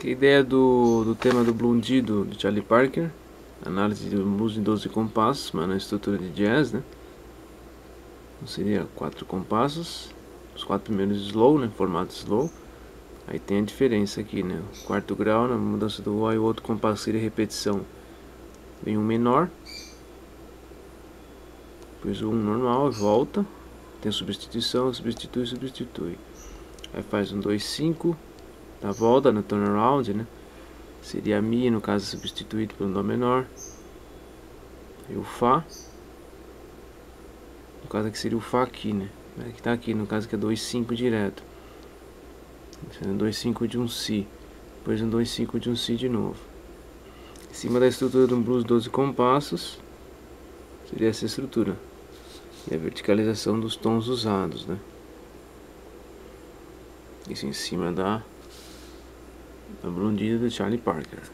Que a ideia do, do tema do Blondie do, do Charlie Parker, análise do blues em 12 compassos, mas na estrutura de jazz, né? Então seria quatro compassos, os quatro primeiros slow, né? Formato slow. Aí tem a diferença aqui, né? O quarto grau na mudança do O e o outro compasso seria repetição. Vem um menor, depois um normal, volta, tem substituição, substitui, substitui. Aí faz um 2, 5 da volta na turnaround, né? Seria Mi, no caso, substituído pelo Dó menor. E o Fá. No caso aqui seria o Fá aqui, né? Que tá aqui, no caso que é 2, 5 direto. Sendo 2, 5 de um Si. Depois um 2, 5 de um Si de novo. Em cima da estrutura de um blues 12 compassos. Seria essa estrutura. E a verticalização dos tons usados, né? Isso em cima da, në brun gjithë dhe qani Parker,